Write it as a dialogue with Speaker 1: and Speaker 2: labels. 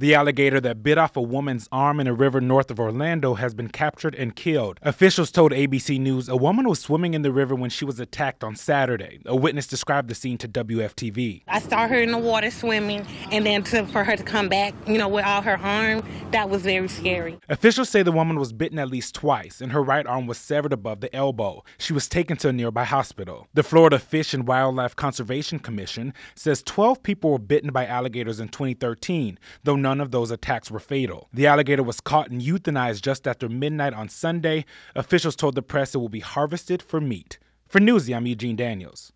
Speaker 1: The alligator that bit off a woman's arm in a river north of Orlando has been captured and killed. Officials told ABC News a woman was swimming in the river when she was attacked on Saturday. A witness described the scene to WFTV.
Speaker 2: I saw her in the water swimming, and then to, for her to come back, you know, with all her arm, that was very scary.
Speaker 1: Officials say the woman was bitten at least twice, and her right arm was severed above the elbow. She was taken to a nearby hospital. The Florida Fish and Wildlife Conservation Commission says 12 people were bitten by alligators in 2013, though none of those attacks were fatal. The alligator was caught and euthanized just after midnight on Sunday. Officials told the press it will be harvested for meat. For Newsy, I'm Eugene Daniels.